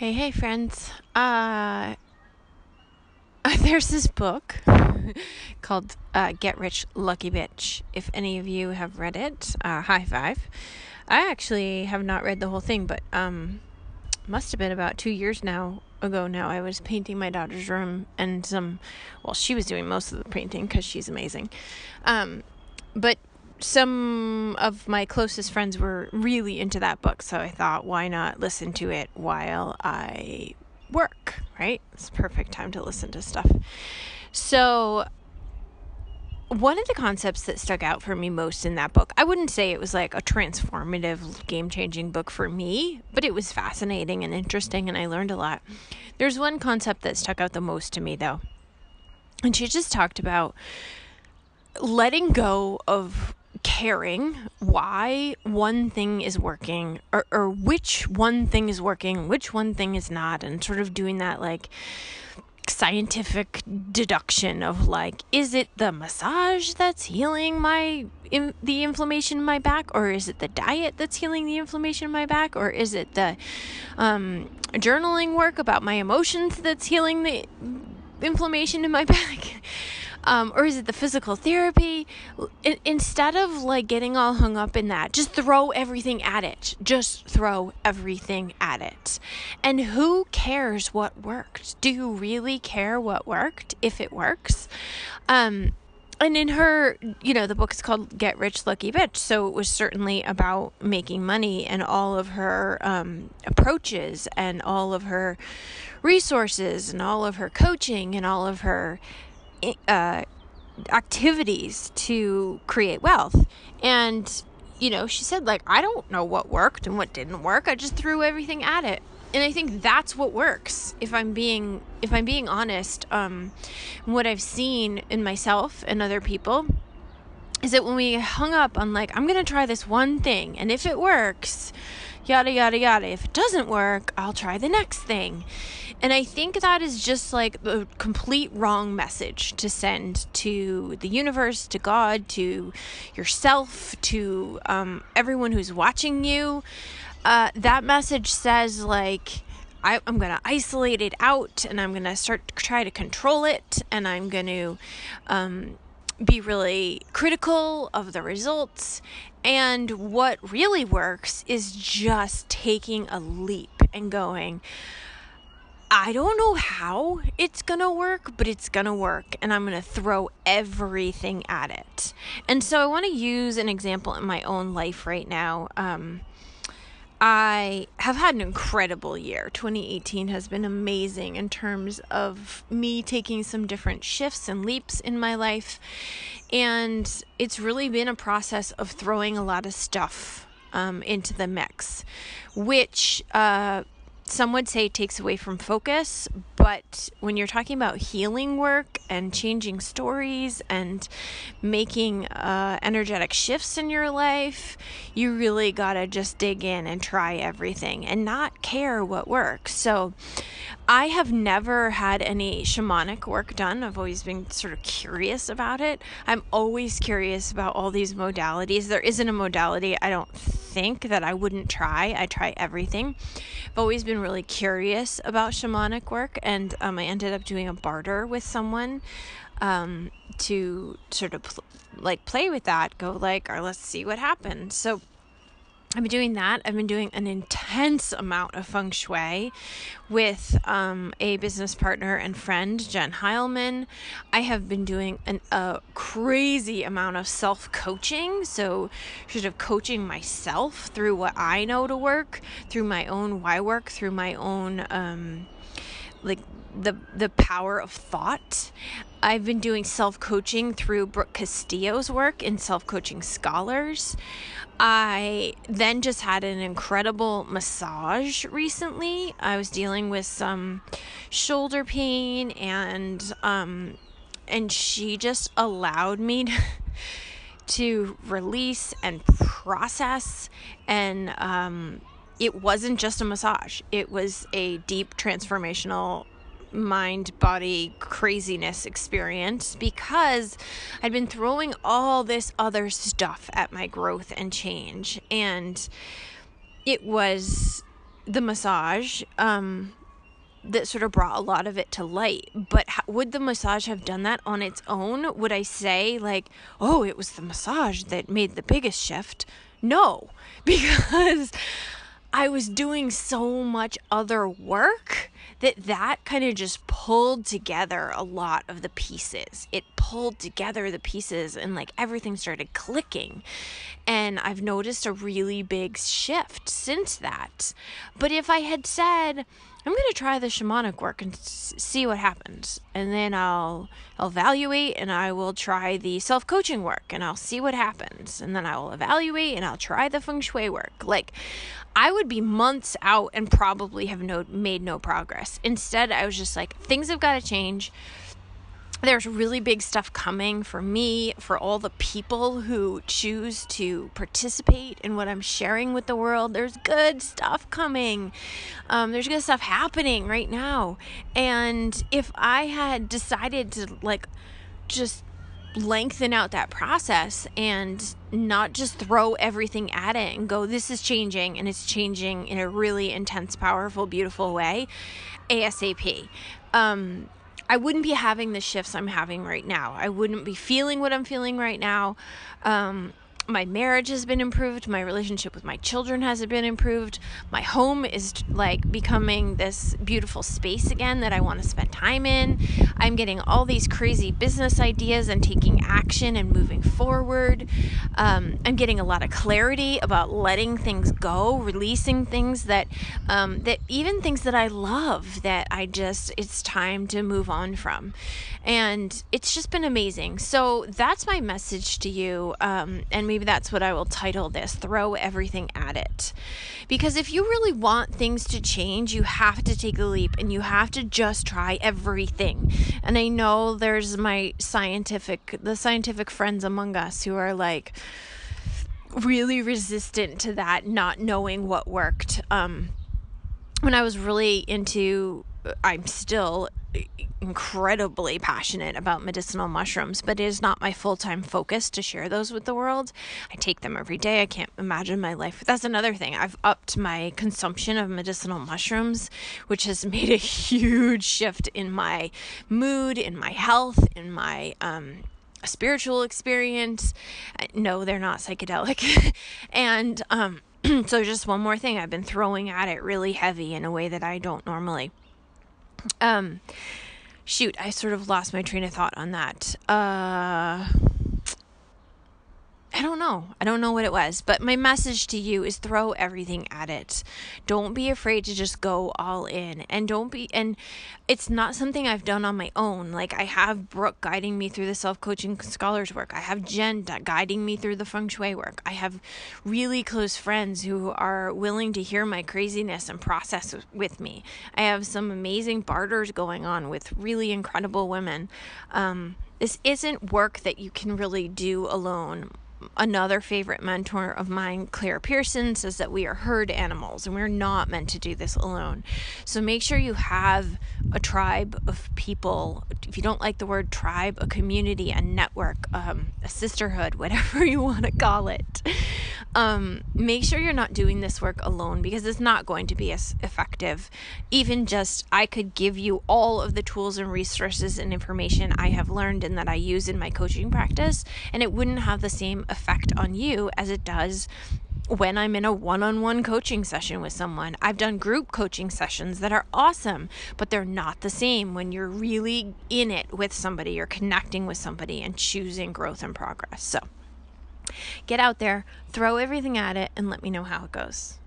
Hey, hey, friends. Uh, there's this book called uh, Get Rich Lucky Bitch. If any of you have read it, uh, high five. I actually have not read the whole thing, but um, must have been about two years now ago now. I was painting my daughter's room, and some, well, she was doing most of the painting because she's amazing. Um, but some of my closest friends were really into that book, so I thought, why not listen to it while I work, right? It's perfect time to listen to stuff. So, one of the concepts that stuck out for me most in that book, I wouldn't say it was like a transformative, game changing book for me, but it was fascinating and interesting, and I learned a lot. There's one concept that stuck out the most to me, though, and she just talked about letting go of caring why one thing is working or, or which one thing is working, which one thing is not, and sort of doing that like scientific deduction of like is it the massage that's healing my in, the inflammation in my back or is it the diet that's healing the inflammation in my back or is it the um, journaling work about my emotions that's healing the inflammation in my back um, or is it the physical therapy? Instead of like getting all hung up in that, just throw everything at it. Just throw everything at it. And who cares what worked? Do you really care what worked if it works? Um, and in her, you know, the book is called Get Rich Lucky Bitch. So it was certainly about making money and all of her um, approaches and all of her resources and all of her coaching and all of her uh, activities to create wealth. And, you know, she said, like, I don't know what worked and what didn't work. I just threw everything at it. And I think that's what works. If I'm being if I'm being honest, um, what I've seen in myself and other people is that when we hung up on like I'm gonna try this one thing, and if it works, yada yada yada. If it doesn't work, I'll try the next thing. And I think that is just like the complete wrong message to send to the universe, to God, to yourself, to um, everyone who's watching you. Uh, that message says, like, I, am going to isolate it out and I'm going to start to try to control it and I'm going to um, be really critical of the results. And what really works is just taking a leap and going, I don't know how it's gonna work, but it's gonna work, and I'm gonna throw everything at it. And so I wanna use an example in my own life right now. Um, I have had an incredible year. 2018 has been amazing in terms of me taking some different shifts and leaps in my life. And it's really been a process of throwing a lot of stuff um, into the mix, which uh, some would say takes away from focus, but when you're talking about healing work and changing stories and making uh, energetic shifts in your life, you really gotta just dig in and try everything and not care what works. So, I have never had any shamanic work done. I've always been sort of curious about it. I'm always curious about all these modalities. There isn't a modality I don't think that I wouldn't try. I try everything. I've always been really curious about shamanic work, and um, I ended up doing a barter with someone um, to sort of pl- like play with that. Go like, or let's see what happens. So I've been doing that. I've been doing an intense amount of feng shui with um, a business partner and friend, Jen Heilman. I have been doing an, a crazy amount of self coaching. So, sort of coaching myself through what I know to work, through my own why work, through my own. Um, like the the power of thought. I've been doing self-coaching through Brooke Castillo's work in Self-Coaching Scholars. I then just had an incredible massage recently. I was dealing with some shoulder pain and um and she just allowed me to, to release and process and um it wasn't just a massage, it was a deep transformational mind body craziness experience because I'd been throwing all this other stuff at my growth and change. And it was the massage um, that sort of brought a lot of it to light. But how, would the massage have done that on its own? Would I say, like, oh, it was the massage that made the biggest shift? No, because I was doing so much other work that that kind of just pulled together a lot of the pieces. It pulled together the pieces and like everything started clicking. And I've noticed a really big shift since that. But if I had said, I'm to try the shamanic work and see what happens. And then I'll, I'll evaluate and I will try the self coaching work and I'll see what happens. And then I will evaluate and I'll try the feng shui work. Like, I would be months out and probably have no, made no progress. Instead, I was just like, things have got to change there's really big stuff coming for me, for all the people who choose to participate in what I'm sharing with the world. There's good stuff coming. Um, there's good stuff happening right now. And if I had decided to, like, just lengthen out that process and not just throw everything at it and go, this is changing and it's changing in a really intense, powerful, beautiful way, ASAP. Um, I wouldn't be having the shifts I'm having right now. I wouldn't be feeling what I'm feeling right now. Um, my marriage has been improved my relationship with my children has been improved my home is like becoming this beautiful space again that i want to spend time in. I'm getting all these crazy business ideas and taking action and moving forward. Um, i'm getting a lot of clarity about letting things go releasing things that um, that even things that i love that i just it's time to move on from. And it's just been amazing. So that's my message to you um, and maybe that's what I will title this throw everything at it. Because if you really want things to change, you have to take a leap and you have to just try everything. And I know there's my scientific, the scientific friends among us who are like, really resistant to that not knowing what worked um when i was really into i'm still incredibly passionate about medicinal mushrooms, but it is not my full time focus to share those with the world. I take them every day. I can't imagine my life. That's another thing. I've upped my consumption of medicinal mushrooms, which has made a huge shift in my mood, in my health, in my um, spiritual experience. No, they're not psychedelic. and um, so, just one more thing I've been throwing at it really heavy in a way that I don't normally. Um, shoot, I sort of lost my train of thought on that. Uh, I don't know. I don't know what it was, but my message to you is throw everything at it. Don't be afraid to just go all in. And don't be and it's not something I've done on my own. Like I have Brooke guiding me through the self-coaching scholars work. I have Jen guiding me through the feng shui work. I have really close friends who are willing to hear my craziness and process with me. I have some amazing barters going on with really incredible women. Um, this isn't work that you can really do alone another favorite mentor of mine, Claire Pearson, says that we are herd animals and we're not meant to do this alone. So make sure you have a tribe of people. If you don't like the word tribe, a community, a network, um, a sisterhood, whatever you want to call it. Um, make sure you're not doing this work alone because it's not going to be as effective. Even just, I could give you all of the tools and resources and information I have learned and that I use in my coaching practice, and it wouldn't have the same effect on you as it does when I'm in a one on one coaching session with someone. I've done group coaching sessions that are awesome, but they're not the same when you're really in it with somebody, you're connecting with somebody and choosing growth and progress. So get out there, throw everything at it, and let me know how it goes.